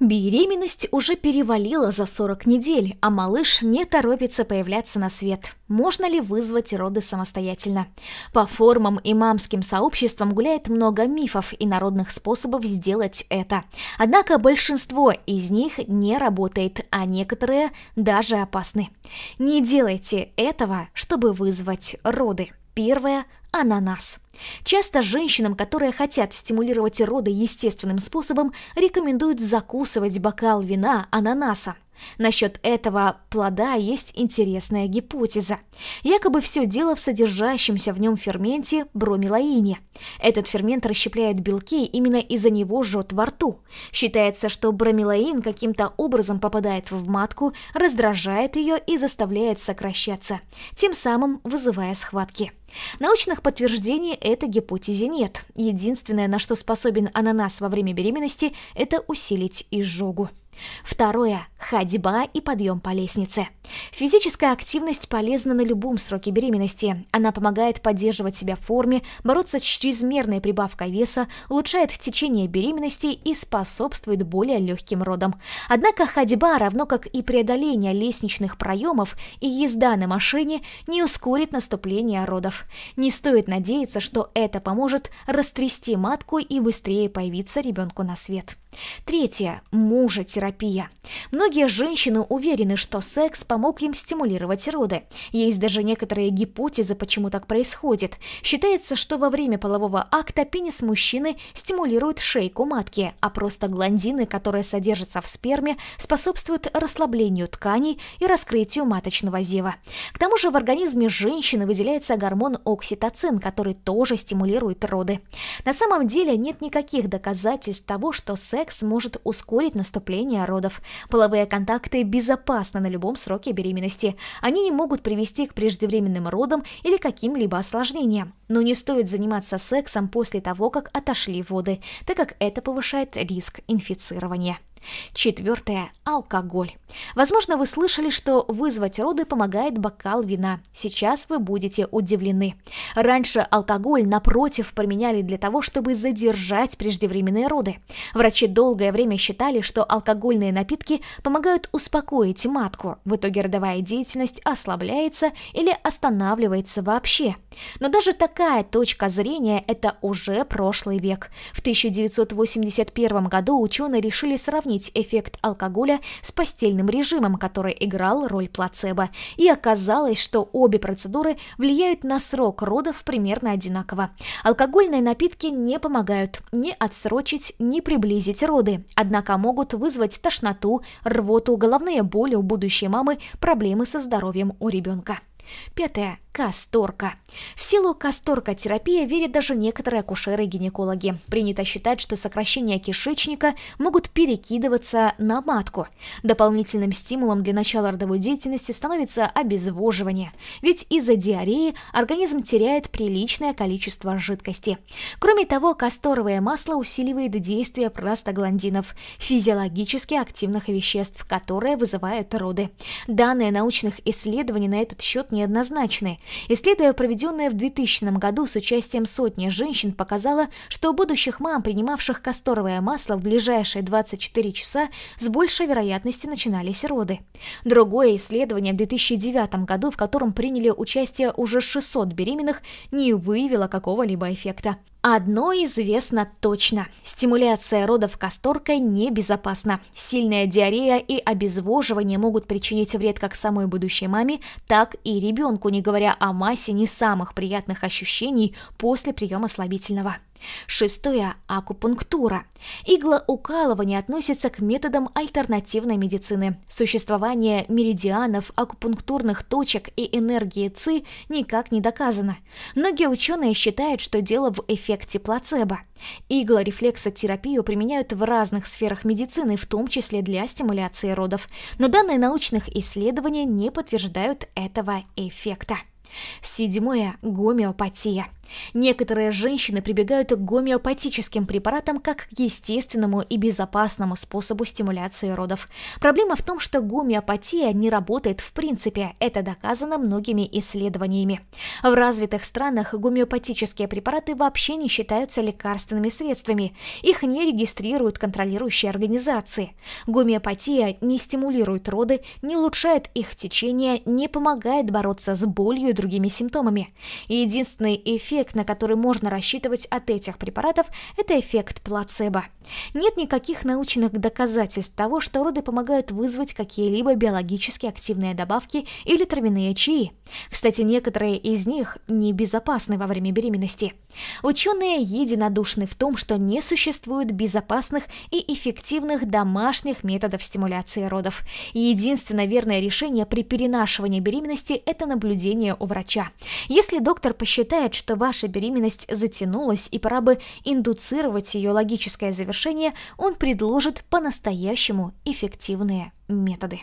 Беременность уже перевалила за 40 недель, а малыш не торопится появляться на свет. Можно ли вызвать роды самостоятельно? По форумам и мамским сообществам гуляет много мифов и народных способов сделать это. Однако большинство из них не работает, а некоторые даже опасны. Не делайте этого, чтобы вызвать роды. Первое – ананас. Часто женщинам, которые хотят стимулировать роды естественным способом, рекомендуют закусывать бокал вина ананаса. Насчет этого плода есть интересная гипотеза. Якобы все дело в содержащемся в нем ферменте бромелаине. Этот фермент расщепляет белки, именно из-за него жжет во рту. Считается, что бромелаин каким-то образом попадает в матку, раздражает ее и заставляет сокращаться, тем самым вызывая схватки. Научных подтверждений этой гипотезе нет. Единственное, на что способен ананас во время беременности, это усилить изжогу. Второе – ходьба и подъем по лестнице. Физическая активность полезна на любом сроке беременности. Она помогает поддерживать себя в форме, бороться с чрезмерной прибавкой веса, улучшает течение беременности и способствует более легким родам. Однако ходьба, равно как и преодоление лестничных проемов и езда на машине, не ускорит наступление родов. Не стоит надеяться, что это поможет растрясти матку и быстрее появиться ребенку на свет. Третье – мужетерапия. Многие женщины уверены, что секс помог им стимулировать роды. Есть даже некоторые гипотезы, почему так происходит. Считается, что во время полового акта пенис мужчины стимулирует шейку матки, а просто гландины, которые содержатся в сперме, способствуют расслаблению тканей и раскрытию маточного зева. К тому же в организме женщины выделяется гормон окситоцин, который тоже стимулирует роды. На самом деле нет никаких доказательств того, что секс может ускорить наступление родов. Половые контакты безопасны на любом сроке беременности. Они не могут привести к преждевременным родам или каким-либо осложнениям. Но не стоит заниматься сексом после того, как отошли воды, так как это повышает риск инфицирования. Четвертое – алкоголь. Возможно, вы слышали, что вызвать роды помогает бокал вина. Сейчас вы будете удивлены. Раньше алкоголь, напротив, применяли для того, чтобы задержать преждевременные роды. Врачи долгое время считали, что алкогольные напитки помогают успокоить матку. В итоге родовая деятельность ослабляется или останавливается вообще. Но даже такая точка зрения – это уже прошлый век. В 1981 году ученые решили сравнить эффект алкоголя с постельным режимом, который играл роль плацебо. И оказалось, что обе процедуры влияют на срок родов примерно одинаково. Алкогольные напитки не помогают ни отсрочить, ни приблизить роды, однако могут вызвать тошноту, рвоту, головные боли у будущей мамы, проблемы со здоровьем у ребенка. Пятое. Касторка. В силу касторкотерапии верят даже некоторые акушеры и гинекологи. Принято считать, что сокращения кишечника могут перекидываться на матку. Дополнительным стимулом для начала родовой деятельности становится обезвоживание, ведь из-за диареи организм теряет приличное количество жидкости. Кроме того, касторовое масло усиливает действие простагландинов, физиологически активных веществ, которые вызывают роды. Данные научных исследований на этот счет неоднозначны. Исследование, проведенное в 2000 году с участием сотни женщин, показало, что у будущих мам, принимавших касторовое масло в ближайшие 24 часа, с большей вероятностью начинались роды. Другое исследование в 2009 году, в котором приняли участие уже 600 беременных, не выявило какого-либо эффекта. Одно известно точно. Стимуляция родов касторкой небезопасна. Сильная диарея и обезвоживание могут причинить вред как самой будущей маме, так и ребенку, не говоря о массе не самых приятных ощущений после приема слабительного. Шестое – акупунктура. Иглоукалывание относится к методам альтернативной медицины. Существование меридианов, акупунктурных точек и энергии ЦИ никак не доказано. Многие ученые считают, что дело в эффекте плацебо. Иглорефлексотерапию применяют в разных сферах медицины, в том числе для стимуляции родов, но данные научных исследований не подтверждают этого эффекта. Седьмое – гомеопатия. Некоторые женщины прибегают к гомеопатическим препаратам как к естественному и безопасному способу стимуляции родов. Проблема в том, что гомеопатия не работает в принципе, это доказано многими исследованиями. В развитых странах гомеопатические препараты вообще не считаются лекарственными средствами, их не регистрируют контролирующие организации. Гомеопатия не стимулирует роды, не улучшает их течение, не помогает бороться с болью и другими симптомами. единственный эффект, на который можно рассчитывать от этих препаратов, это эффект плацебо. Нет никаких научных доказательств того, что роды помогают вызвать какие-либо биологически активные добавки или травяные чаи. Кстати, некоторые из них небезопасны во время беременности. Ученые единодушны в том, что не существует безопасных и эффективных домашних методов стимуляции родов. Единственное верное решение при перенашивании беременности – это наблюдение у врача. Если доктор посчитает, что ваша беременность затянулась и пора бы индуцировать ее логическое завершение, он предложит по-настоящему эффективные методы.